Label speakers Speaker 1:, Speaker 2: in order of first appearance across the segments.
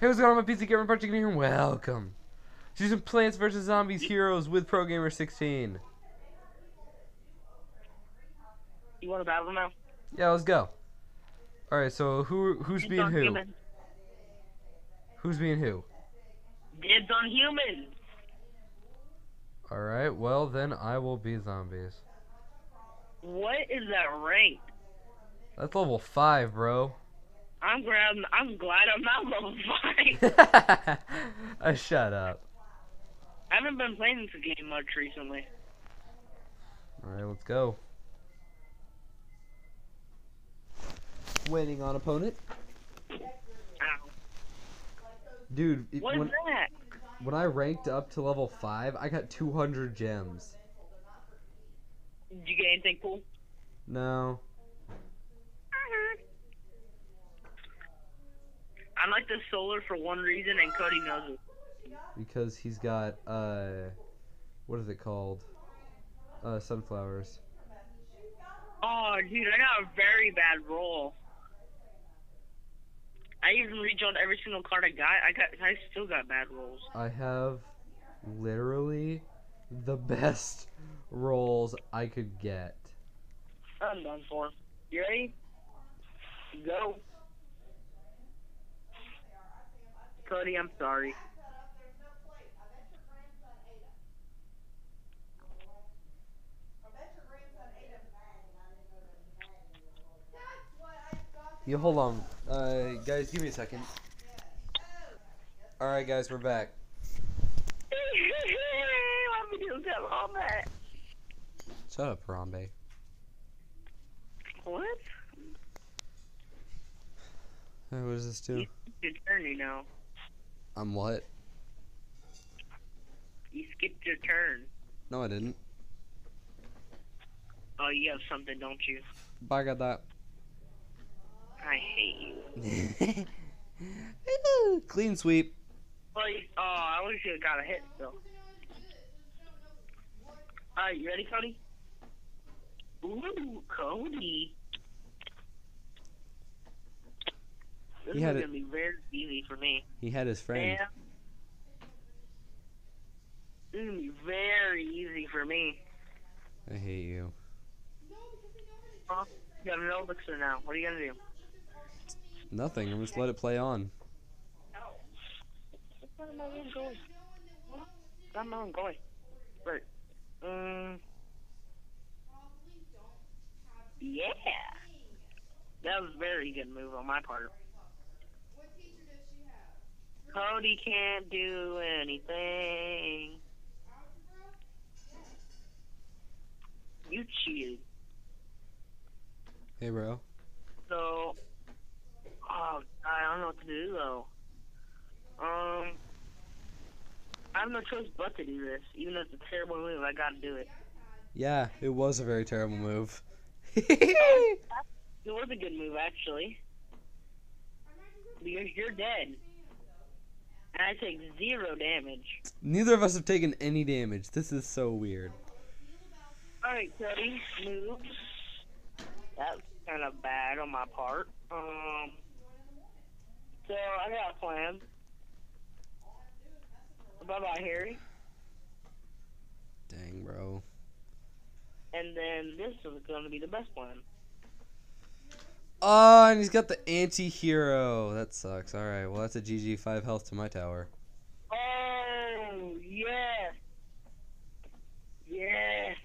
Speaker 1: Hey, what's going on, my PC Gamer Punching here? and Welcome. Season Plants vs. Zombies Heroes with Pro Gamer 16.
Speaker 2: You want to battle now?
Speaker 1: Yeah, let's go. Alright, so who who's being who?
Speaker 2: Humans.
Speaker 1: Who's being who?
Speaker 2: Dibs on humans.
Speaker 1: Alright, well then I will be zombies.
Speaker 2: What is that rank?
Speaker 1: That's level 5, bro.
Speaker 2: I'm glad. I'm glad I'm not level five.
Speaker 1: uh, shut up.
Speaker 2: I haven't been playing this game much recently.
Speaker 1: Alright, let's go. Waiting on opponent.
Speaker 2: Ow.
Speaker 1: Dude, it-
Speaker 2: What is
Speaker 1: when,
Speaker 2: that?
Speaker 1: when I ranked up to level 5, I got 200 gems.
Speaker 2: Did you get anything cool?
Speaker 1: No.
Speaker 2: I like the solar for one reason, and Cody knows it.
Speaker 1: because he's got uh what is it called uh sunflowers
Speaker 2: Oh, dude, I got a very bad roll. I even rejoined every single card I got. I got. I still got bad rolls.
Speaker 1: i have literally the best rolls i could get
Speaker 2: I'm done for. You ready? Go. Cody, I'm sorry.
Speaker 1: you hold on uh guys give me a second all right guys we're back
Speaker 2: Let me do that all that.
Speaker 1: shut up harambe
Speaker 2: What?
Speaker 1: What does this do
Speaker 2: Your turn, you know.
Speaker 1: I'm what
Speaker 2: You skipped your turn.
Speaker 1: no i didn't
Speaker 2: Oh, you have something, don't you?
Speaker 1: Bye, I got that
Speaker 2: I hate you.
Speaker 1: clean sweep
Speaker 2: Well, you, oh, I wish you had got a hit still. Alright, you ready, Cody? Ooh, Cody. This
Speaker 1: He
Speaker 2: is gonna be very easy for me.
Speaker 1: he had his friend
Speaker 2: Damn. This is gonna be very easy for me.
Speaker 1: i hate you
Speaker 2: Huh? You got no elixir now. What are you gonna do?
Speaker 1: nothing i'm just let it play on
Speaker 2: Where am I going? Where am I going? Right. Um. Yeah. That was a very good move on my part. Cody can't do anything. You cheated.
Speaker 1: hey bro
Speaker 2: So, oh, I don't know what to do though. Um, I have no choice but to do this, even though it's a terrible move. I gotta do it.
Speaker 1: Yeah, it was a very terrible move.
Speaker 2: It was a good move actually, you're dead, I take zero damage.
Speaker 1: Neither of us have taken any damage. This is so weird.
Speaker 2: All right, Cody, move. That's kind of bad on my part. Um, so I got a plan. Bye bye, Harry.
Speaker 1: Dang, bro.
Speaker 2: And then this is going to be the best plan.
Speaker 1: Oh, and he's got the anti-hero. That sucks. All right, well that's a GG five health to my tower.
Speaker 2: Oh, yes. Yes.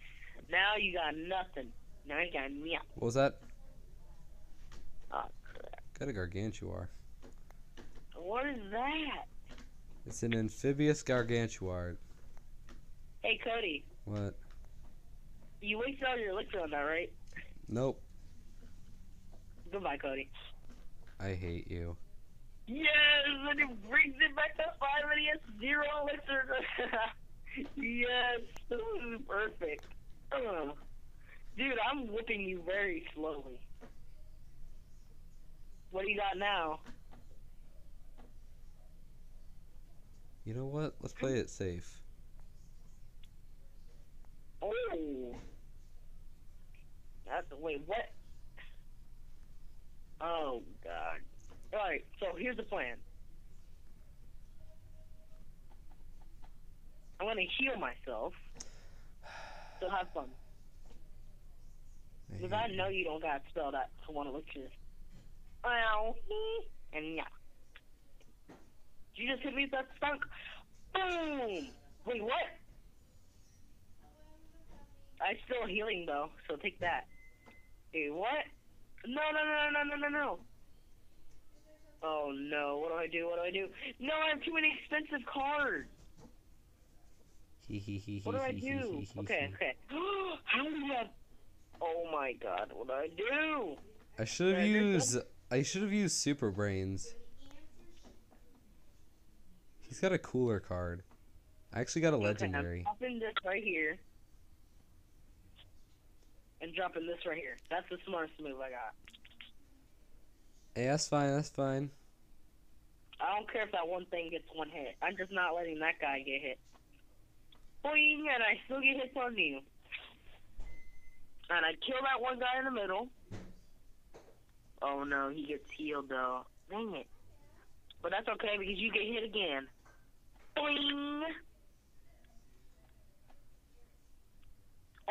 Speaker 2: Now you got nothing. Now you got me.
Speaker 1: What was that?
Speaker 2: Oh, crap.
Speaker 1: Got a gargantuar.
Speaker 2: What is that?
Speaker 1: It's an amphibious gargantuar.
Speaker 2: Hey, Cody.
Speaker 1: What?
Speaker 2: You wasted all your elixir on that, right?
Speaker 1: Nope.
Speaker 2: Goodbye, Cody.
Speaker 1: I hate you.
Speaker 2: Yes, and it brings it back to five, and he has zero elixir. yes, this is perfect. Ugh. Dude, I'm whipping you very slowly. What do you got now?
Speaker 1: You know what? Let's play it safe.
Speaker 2: Oh. That's wait, what? Oh God! All right. So here's the plan. I want to heal myself. So have fun. Because I know you don't got spell that to want to look just. Ow, and yeah. Did you just hit me with that skunk? Boom! Wait, what? I'm still healing though, so take that. Wait, what? No, no, no, no, no, no, no. Oh no, what do I do? What do I do? No, I have too many expensive cards. What do I do? Okay, okay. How do you have? Oh my god, what do I do?
Speaker 1: I should have used. I should have used Super Brainz. He's got a cooler card. I actually got a
Speaker 2: Okay,
Speaker 1: legendary.
Speaker 2: I'm dropping this right here. And dropping this right here. That's the smartest move I got.
Speaker 1: Hey, that's fine. That's fine.
Speaker 2: I don't care if that one thing gets one hit. I'm just not letting that guy get hit. Boing, and I still get hits on you. And I kill that one guy in the middle. Oh no, he gets healed though. Dang it. But that's okay because you get hit again. Boing!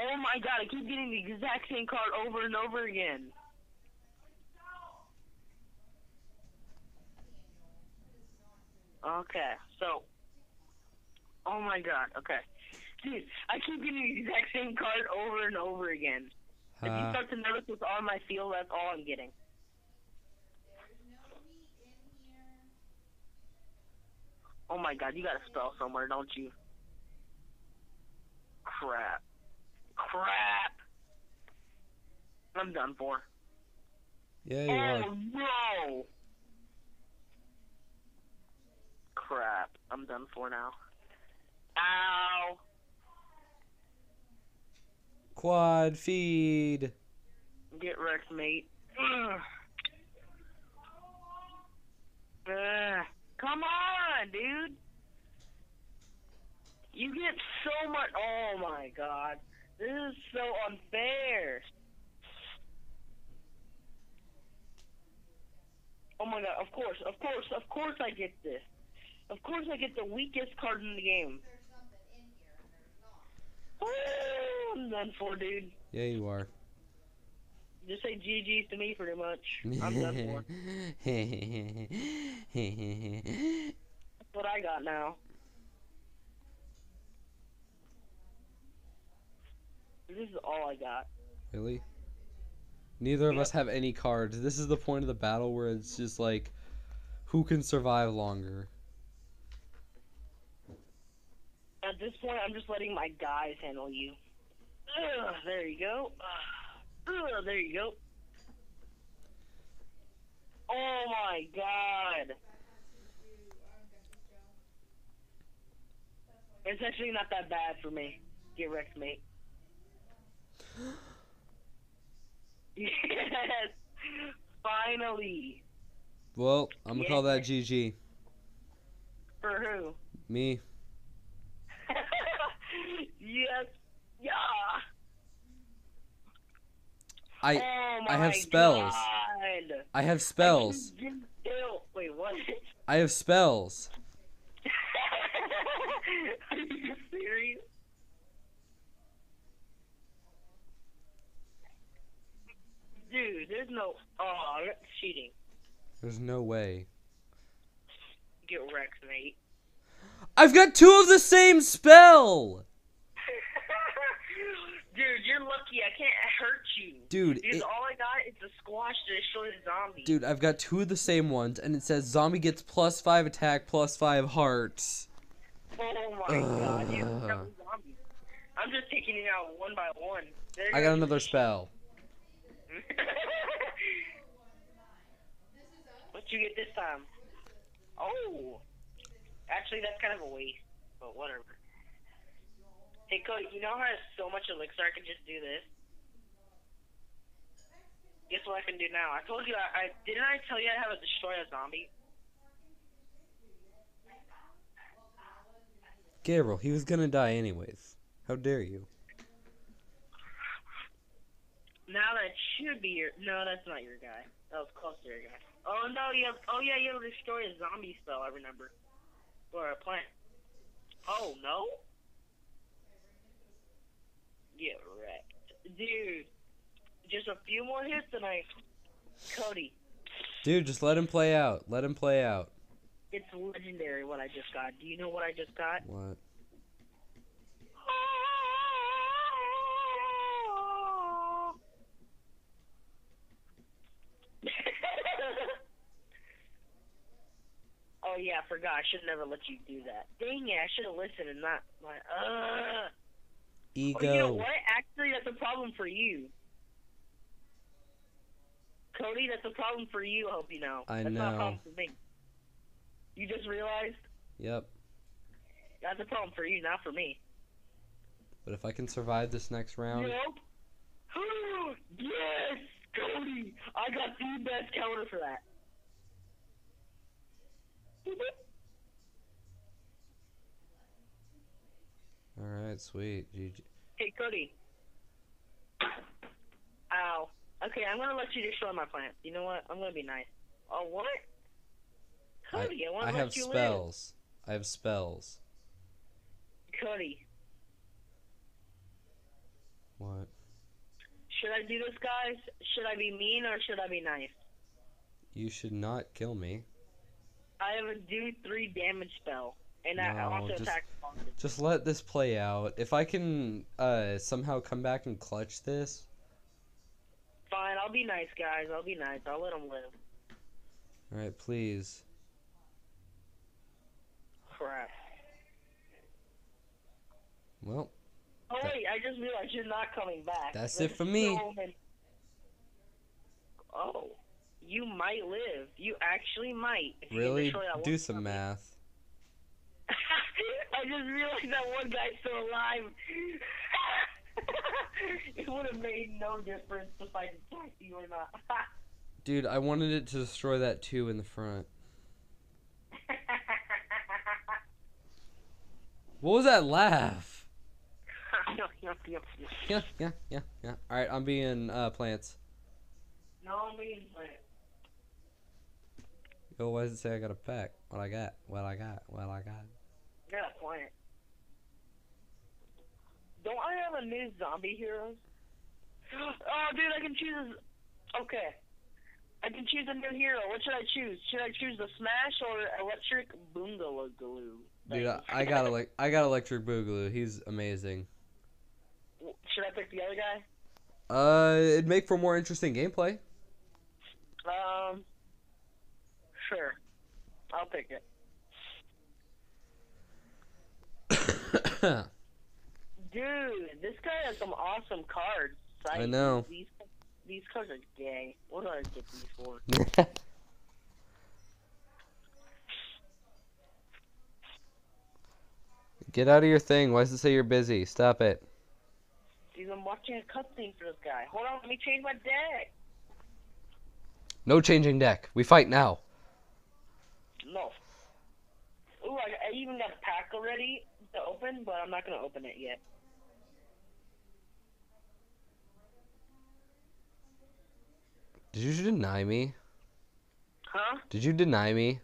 Speaker 2: Oh my god, I keep getting the exact same card over and over again. Okay, so. Oh my god, okay. Dude, I keep getting the exact same card over and over again. If you start to notice what's on my field, that's all I'm getting. Oh my god, you got a spell somewhere, don't you? Crap. Crap! I'm done for.
Speaker 1: yeah, you
Speaker 2: oh
Speaker 1: are.
Speaker 2: no! Crap, I'm done for now. Ow!
Speaker 1: Quad feed.
Speaker 2: Get wrecked, mate. Ugh. Ugh. Come on, dude. You get so much. Oh my god. This is so unfair. Oh my god, of course, of course, of course I get this. Of course I get the weakest card in the game. Oh, I'm done for, dude.
Speaker 1: Yeah, you are.
Speaker 2: Just say GG's to me pretty much. I'm done for. That's what I got now. This is all I got.
Speaker 1: really? Neither of us have any cards. This is the point of the battle where it's just like, who can survive longer?
Speaker 2: At this point, I'm just letting my guys handle you. Ugh, there you go. Ugh, there you go. Oh my god. It's actually not that bad for me. Get wrecked, mate. Yes! Finally!
Speaker 1: Well, I'm gonna call that GG.
Speaker 2: For who?
Speaker 1: Me.
Speaker 2: yes! Yeah!
Speaker 1: I
Speaker 2: oh
Speaker 1: I have spells.
Speaker 2: God.
Speaker 1: I have spells.
Speaker 2: I can get. Wait, what?
Speaker 1: I have spells.
Speaker 2: Are you serious? Dude, there's no. Oh, that's cheating.
Speaker 1: There's no way.
Speaker 2: Get wrecked, mate.
Speaker 1: I've got two of the same spell.
Speaker 2: Dude, you're lucky. I can't hurt you.
Speaker 1: Dude,
Speaker 2: Because
Speaker 1: it-
Speaker 2: all I got is a squash to destroy the zombie.
Speaker 1: Dude, I've got two of the same ones, and it says zombie gets plus five attack, plus five hearts.
Speaker 2: Oh my god,
Speaker 1: Ugh.
Speaker 2: zombies. I'm just taking it out one by one. There
Speaker 1: I got another spell.
Speaker 2: what you get this time? Oh, actually, that's kind of a waste, but whatever. Hey, Cody, you know how I have so much elixir I can just do this? Guess what I can do now? I told you I, I didn't I tell you I have to destroy a zombie?
Speaker 1: Gabriel, he was gonna die anyways. How dare you?
Speaker 2: Now that should be your. No, that's not your guy. That was close to your guy. Oh no, you have. Oh yeah, you have destroy a zombie spell. I remember. Or a plant. Oh no. Get wrecked, dude. Just a few more hits and I, Cody.
Speaker 1: Dude, just let him play out. Let him play out.
Speaker 2: It's legendary what I just got. Do you know what I just got?
Speaker 1: What?
Speaker 2: Yeah, I forgot. I should never let you do that. Dang it! I should have listened and not like. Uh.
Speaker 1: Ego.
Speaker 2: Oh, you know what? Actually, that's a problem for you. Cody, that's a problem for you. I hope you know.
Speaker 1: I
Speaker 2: that's not a
Speaker 1: know.
Speaker 2: problem for me. You just realized
Speaker 1: Yep.
Speaker 2: that's a problem for you, not for me.
Speaker 1: But if I can survive this next round,
Speaker 2: Nope. yes, Cody. I got the best counter for that.
Speaker 1: All right, sweet. GG.
Speaker 2: hey, Cody. Ow. Okay, I'm gonna let you destroy my plant. You know what? I'm gonna be nice. Oh, what? Cody, I, want
Speaker 1: I
Speaker 2: to
Speaker 1: have
Speaker 2: let you
Speaker 1: spells. I have spells.
Speaker 2: Cody,
Speaker 1: What?
Speaker 2: should I do this, guys? Should I be mean or should I be nice?
Speaker 1: You should not kill me.
Speaker 2: I have a do three damage spell, and I
Speaker 1: No,
Speaker 2: also
Speaker 1: just-
Speaker 2: attack monsters.
Speaker 1: Just let this play out. If I can uh somehow come back and clutch this,
Speaker 2: Fine, I'll be nice, guys. I'll be nice. I'll let them live.
Speaker 1: all right, please.
Speaker 2: Crap.
Speaker 1: Well,
Speaker 2: Oh
Speaker 1: That-
Speaker 2: wait, I just realized you're not coming back.
Speaker 1: That's
Speaker 2: There's
Speaker 1: it for me.
Speaker 2: so many- Oh, you might live. You actually might. if
Speaker 1: really do some math.
Speaker 2: I just realized that one guy's still alive. it would have made no difference if I attacked you or not.
Speaker 1: Dude, I wanted it to destroy that two in the front. What was that laugh? Yeah, yeah, yeah, yeah. All right, I'm being uh plants.
Speaker 2: no, I'm being
Speaker 1: Yo, it say I got a pack? What I got? What I got? What I got?
Speaker 2: Got a plant. Don't I have a new zombie hero? Oh, dude, I can choose. Okay. I can choose a new hero. What should I choose? Should I choose the Smash or Electric Boogaloo?
Speaker 1: Dude, I, I got like I got electric boogaloo. He's amazing.
Speaker 2: Should I pick the other guy?
Speaker 1: Uh, it'd make for more interesting gameplay.
Speaker 2: Um. Sure. I'll pick it. Dude, this guy has some awesome cards.
Speaker 1: I know.
Speaker 2: These these cards are gay. What do I get these for?
Speaker 1: Get out of your thing. Why does it say you're busy? Stop it.
Speaker 2: Dude, I'm watching a cutscene for this guy. Hold on, let me change my deck.
Speaker 1: No changing deck. We fight now.
Speaker 2: No. Ooh, I, I even got a pack already to open, but I'm not gonna open it yet.
Speaker 1: Did you deny me?
Speaker 2: Huh?
Speaker 1: Did you deny me?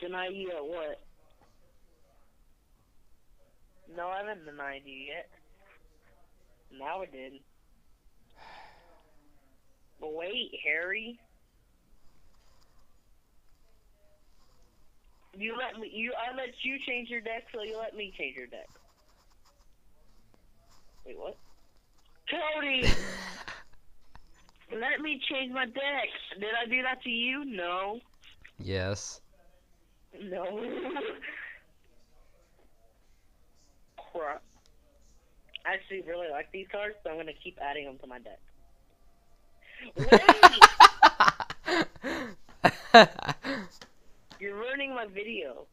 Speaker 2: Deny you at what? No, I haven't denied you yet. Now I did. But wait, Harry. You let me. You. I let you change your deck, so you let me change your deck. Wait, what? Cody, let me change my deck. Did I do that to you? No.
Speaker 1: Yes.
Speaker 2: No. Crap. I actually really like these cards, so I'm gonna keep adding them to my deck. Wait! Ruining my video.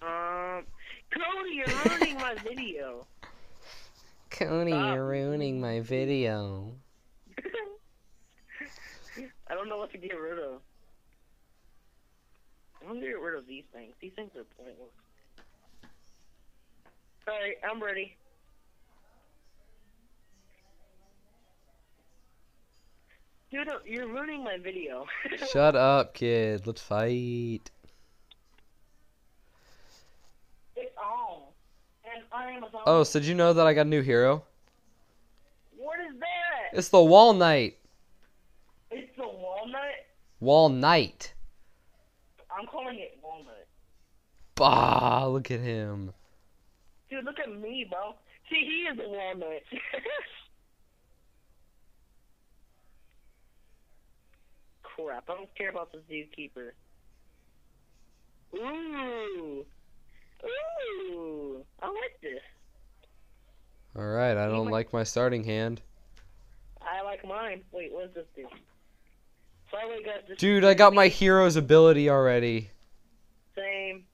Speaker 2: Um, Cody, you're ruining my video.
Speaker 1: Cody,
Speaker 2: Stop.
Speaker 1: you're ruining my video.
Speaker 2: I don't know what to get rid of. I'm gonna get rid of these things. These things are pointless. Alright, I'm ready. Dude, you're ruining my video.
Speaker 1: Shut up, kid. Let's fight.
Speaker 2: It's all, And I am a.
Speaker 1: Oh, so did you know that I got a new hero?
Speaker 2: What is that?
Speaker 1: It's the Wall Knight.
Speaker 2: It's the Wall Knight.
Speaker 1: Wall Knight.
Speaker 2: I'm calling it Wall Knight.
Speaker 1: Bah, look at him.
Speaker 2: Dude, look at me, bro. See, he is a walnut. Crap, I don't care about the zookeeper. Ooh. Ooh. I like this.
Speaker 1: Alright, I don't like my starting hand.
Speaker 2: I like mine. Wait, what does this do? Finally got this.
Speaker 1: Dude, I got my hero's ability already.
Speaker 2: Same.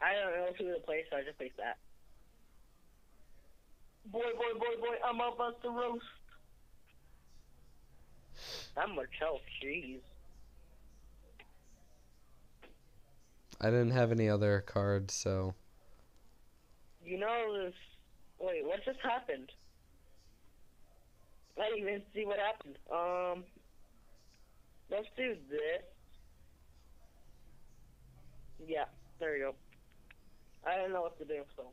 Speaker 2: I don't know who to play, so I just placed that. Boy, boy, boy, boy, I'm about to roast. That much health, jeez.
Speaker 1: I didn't have any other cards, so.
Speaker 2: You know this. Wait, what just happened? I didn't even see what happened. Um, let's do this. Yeah, there you go. I don't know what to do, so.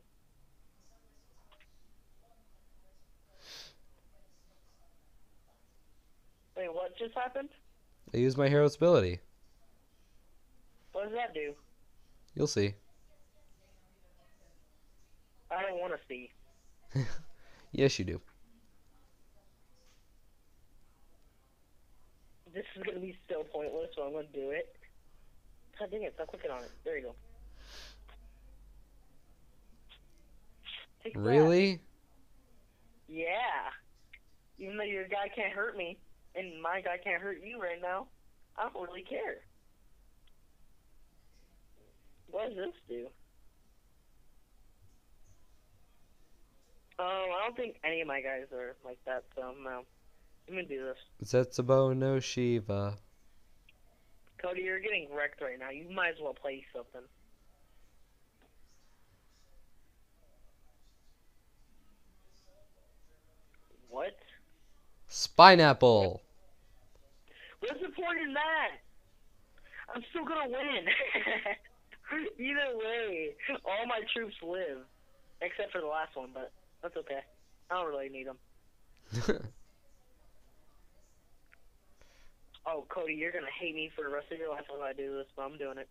Speaker 2: Wait, what just happened?
Speaker 1: I used my hero's ability.
Speaker 2: What does that do?
Speaker 1: You'll see.
Speaker 2: I don't want to see.
Speaker 1: Yes, you do.
Speaker 2: This is gonna be so pointless, so I'm gonna do it. God dang it, stop clicking on it. There you go. Take that.
Speaker 1: Really?
Speaker 2: Yeah. Even though your guy can't hurt me, and my guy can't hurt you right now, I don't really care. What does this do? Um, I don't think any of my guys are like that, so no. I'm gonna do this.
Speaker 1: Zetsubo no Shiva.
Speaker 2: Cody, you're getting wrecked right now. You might as well play something. What?
Speaker 1: Spineapple.
Speaker 2: What's the point in that? I'm still gonna win. Either way, all my troops live, except for the last one, but that's okay. I don't really need them. Oh, Cody, you're gonna hate me for the rest of your life if I do this, but I'm doing it.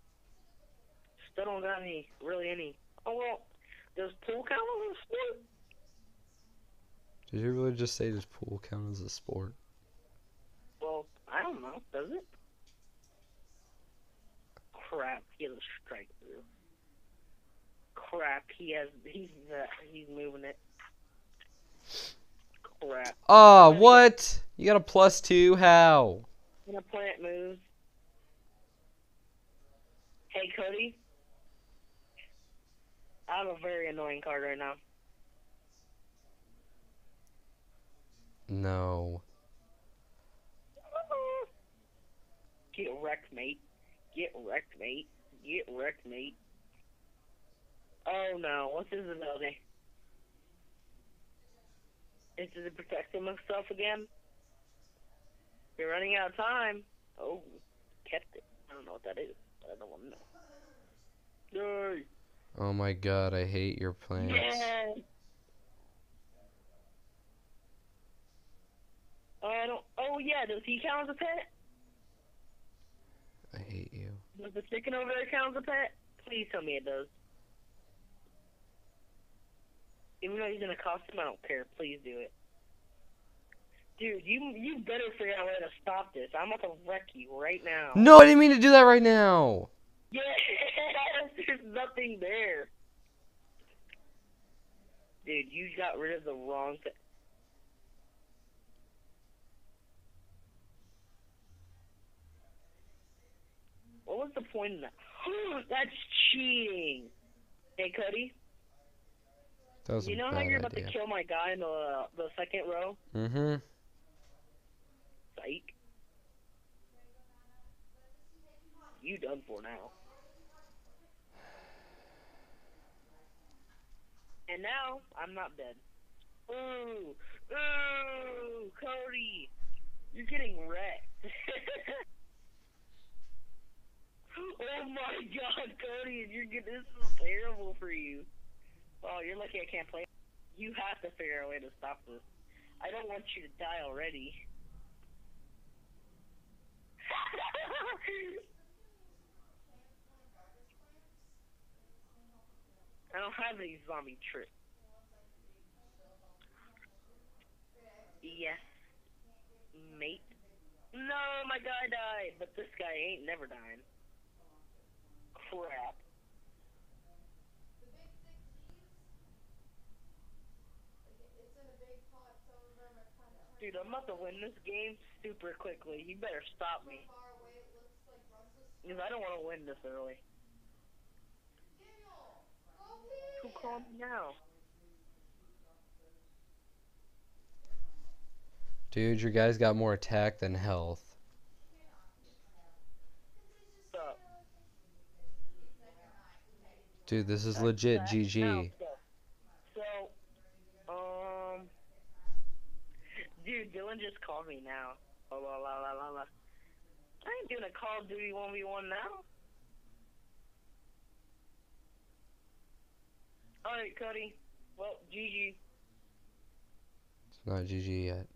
Speaker 2: Still don't got any, really any. Oh well, does pool count as a sport?
Speaker 1: Did you really just say does pool count as a sport?
Speaker 2: Well, I don't know. Does it? Crap, he has a strike through. Crap, he has. He's uh, he's moving it. Crap.
Speaker 1: Ah, what? You got a plus two? How?
Speaker 2: When a plant moves. Hey, Cody. I have a very annoying card right now.
Speaker 1: No.
Speaker 2: Get wrecked, mate. Get wrecked, mate. Get wrecked, mate. Oh no, what's his ability? Eh? Is it protecting himself again? You're running out of time. Oh, kept it. I don't know what that is. but I don't want to know. Yay!
Speaker 1: Oh my god, I hate your plants.
Speaker 2: Yeah. I don't. Oh yeah, does he count as a pet?
Speaker 1: I hate you.
Speaker 2: Does the chicken over there count as a pet? Please tell me it does. Even though he's in a costume, I don't care. Please do it. Dude, you you better figure out a way to stop this. I'm about to wreck you right now.
Speaker 1: No, I didn't mean to do that right now.
Speaker 2: Yeah, there's nothing there. Dude, you got rid of the wrong thing. What was the point of that? That's cheating. Hey, Cody,
Speaker 1: That
Speaker 2: you know how you're about
Speaker 1: idea.
Speaker 2: to kill my guy in the the second row?
Speaker 1: Mm-hmm.
Speaker 2: Psych. You done for now. And now I'm not dead. Ooh, ooh, Cody, you're getting wrecked. Oh my god, Cody, you're. This is terrible for you. Oh, you're lucky I can't play. You have to figure out a way to stop this. I don't want you to die already. I don't have any zombie tricks. Yes, mate. No, my guy died, but this guy ain't never dying. Crap. Dude, I'm about to win this game super quickly. You better stop me. Because I don't want to win this early. Who called me now?
Speaker 1: Dude, your guy's got more attack than health.
Speaker 2: Stop.
Speaker 1: Dude, this is legit GG.
Speaker 2: So, um, dude, Dylan just called me now. La la la la la la. I ain't doing a Call of Duty 1v1 now. Alright, Cody. Well, GG.
Speaker 1: It's not GG yet.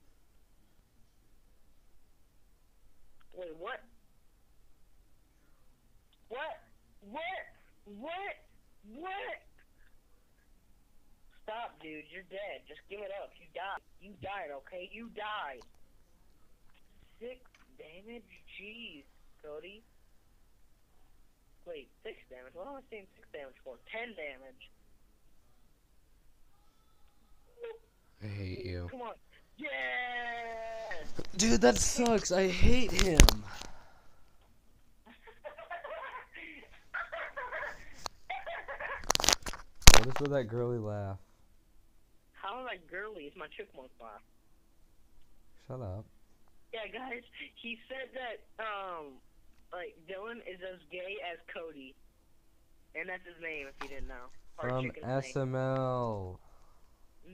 Speaker 2: Wait, what? What? What? What? What? Stop, dude. You're dead. Just give it up. You died. You died, okay? You died. Six damage? Jeez, Cody. Wait, six damage? What am I saying six damage for? Ten damage.
Speaker 1: I hate you.
Speaker 2: Come on. Yes!
Speaker 1: Dude, that sucks. I hate him. What is with that girly laugh?
Speaker 2: How am I girly? It's my chipmunk laugh.
Speaker 1: Shut up.
Speaker 2: Yeah, guys, he said that um, like Dylan is as gay as Cody, and that's his name. If you didn't know. Or
Speaker 1: From
Speaker 2: name.
Speaker 1: SML.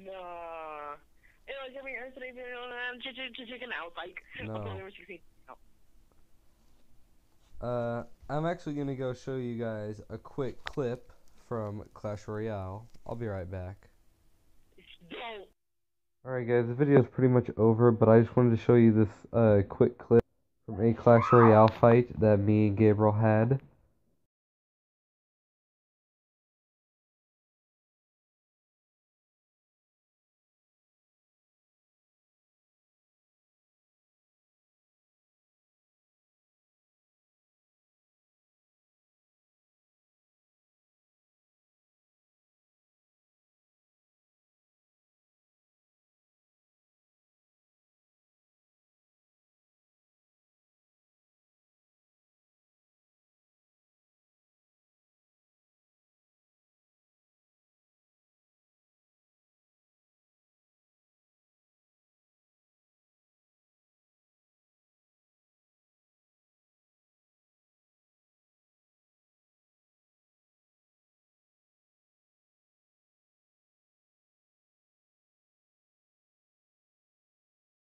Speaker 2: Nah. Anyway, come here. Today, um, ch- ch- ch- chicken out. Like,
Speaker 1: No.
Speaker 2: okay, number 16. No.
Speaker 1: Uh, I'm actually gonna go show you guys a quick clip from Clash Royale. I'll be right back. Alright guys, the video is pretty much over, but I just wanted to show you this uh, quick clip from a Clash Royale fight that me and Gabriel had.